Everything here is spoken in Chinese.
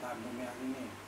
那里面呢？